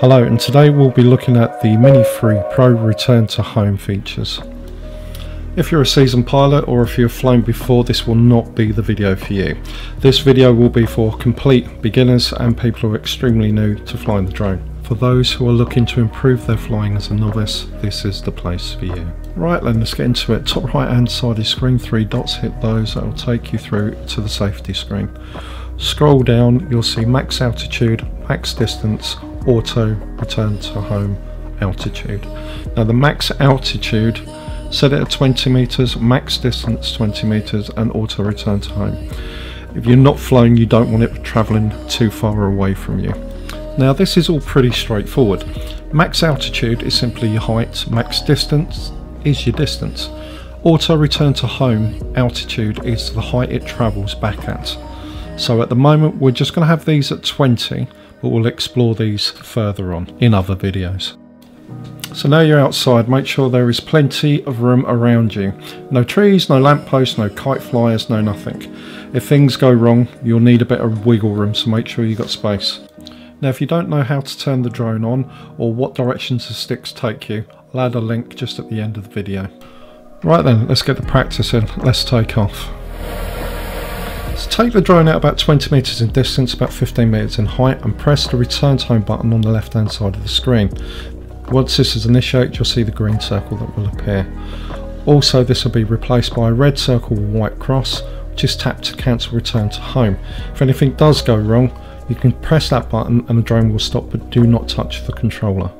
Hello and today we'll be looking at the Mini 3 Pro Return to Home features. If you're a seasoned pilot or if you've flown before this will not be the video for you. This video will be for complete beginners and people who are extremely new to flying the drone. For those who are looking to improve their flying as a novice, this is the place for you. Right then, let's get into it. Top right hand side is screen, three dots, hit those, that will take you through to the safety screen. Scroll down, you'll see max altitude, max distance, auto return to home altitude. Now the max altitude set it at 20 meters, max distance 20 meters and auto return to home. If you're not flying you don't want it traveling too far away from you. Now this is all pretty straightforward. Max altitude is simply your height, max distance is your distance. Auto return to home altitude is the height it travels back at. So at the moment we're just going to have these at 20 but we'll explore these further on in other videos. So now you're outside, make sure there is plenty of room around you. No trees, no lampposts, no kite flyers, no nothing. If things go wrong, you'll need a bit of wiggle room, so make sure you've got space. Now if you don't know how to turn the drone on or what directions the sticks take you, I'll add a link just at the end of the video. Right then, let's get the practice in. Let's take off. So take the drone out about 20 metres in distance, about 15 metres in height and press the return to home button on the left hand side of the screen. Once this is initiated you'll see the green circle that will appear. Also this will be replaced by a red circle with a white cross which is tapped to cancel return to home. If anything does go wrong you can press that button and the drone will stop but do not touch the controller.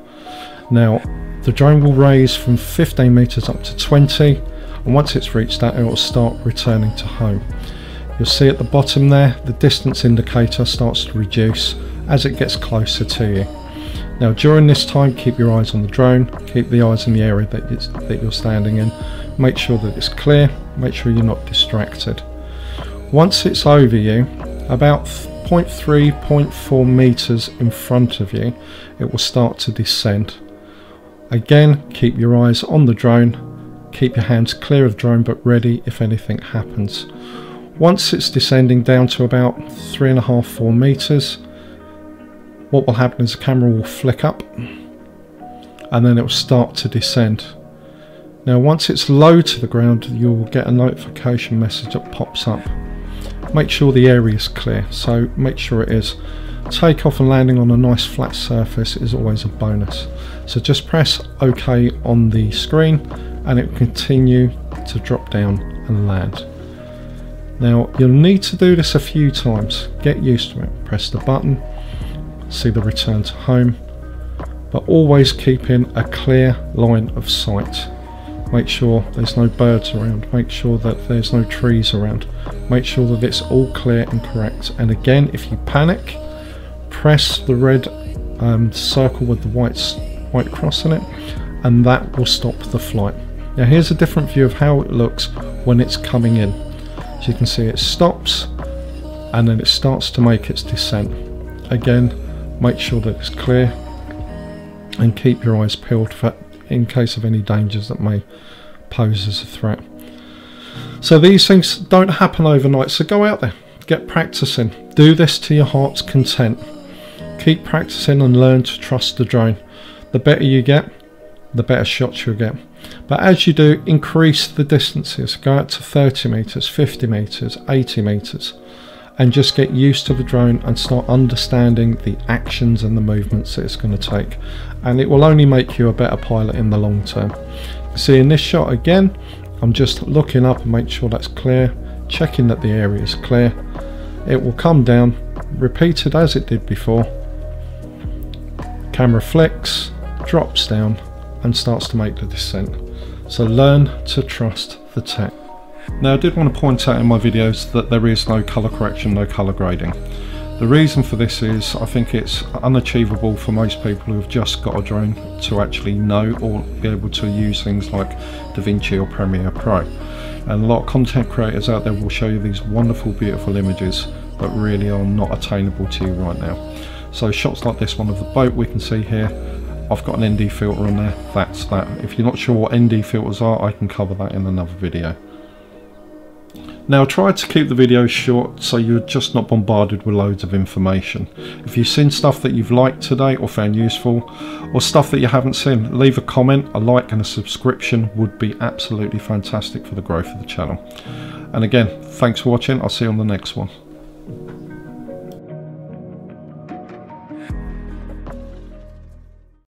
Now the drone will raise from 15 metres up to 20 and once it's reached that it will start returning to home. You'll see at the bottom there, the distance indicator starts to reduce as it gets closer to you. Now during this time, keep your eyes on the drone, keep the eyes in the area that, that you're standing in, make sure that it's clear, make sure you're not distracted. Once it's over you, about 0.3, 0.4 meters in front of you, it will start to descend. Again, keep your eyes on the drone, keep your hands clear of drone but ready if anything happens. Once it's descending down to about three and a half, four meters, what will happen is the camera will flick up and then it will start to descend. Now once it's low to the ground you'll get a notification message that pops up. Make sure the area is clear, so make sure it is. Takeoff and landing on a nice flat surface is always a bonus. So just press OK on the screen and it will continue to drop down and land. Now you'll need to do this a few times, get used to it. Press the button, see the return to home, but always keeping a clear line of sight. Make sure there's no birds around, make sure that there's no trees around, make sure that it's all clear and correct. And again, if you panic, press the red um, circle with the white, white cross in it, and that will stop the flight. Now here's a different view of how it looks when it's coming in. As you can see it stops and then it starts to make its descent. Again, make sure that it's clear and keep your eyes peeled for in case of any dangers that may pose as a threat. So these things don't happen overnight, so go out there, get practicing. Do this to your heart's content. Keep practicing and learn to trust the drone. The better you get, the better shots you'll get. But as you do, increase the distances. Go out to 30 meters, 50 meters, 80 meters, and just get used to the drone and start understanding the actions and the movements that it's going to take. And it will only make you a better pilot in the long term. See in this shot again, I'm just looking up and make sure that's clear, checking that the area is clear. It will come down, repeated as it did before. Camera flicks, drops down, and starts to make the descent. So learn to trust the tech. Now I did want to point out in my videos that there is no colour correction, no colour grading. The reason for this is I think it's unachievable for most people who have just got a drone to actually know or be able to use things like DaVinci or Premiere Pro. And a lot of content creators out there will show you these wonderful beautiful images that really are not attainable to you right now. So shots like this one of the boat we can see here I've got an ND filter on there, that's that. If you're not sure what ND filters are, I can cover that in another video. Now I tried to keep the videos short so you're just not bombarded with loads of information. If you've seen stuff that you've liked today or found useful or stuff that you haven't seen, leave a comment, a like and a subscription would be absolutely fantastic for the growth of the channel. And again, thanks for watching, I'll see you on the next one.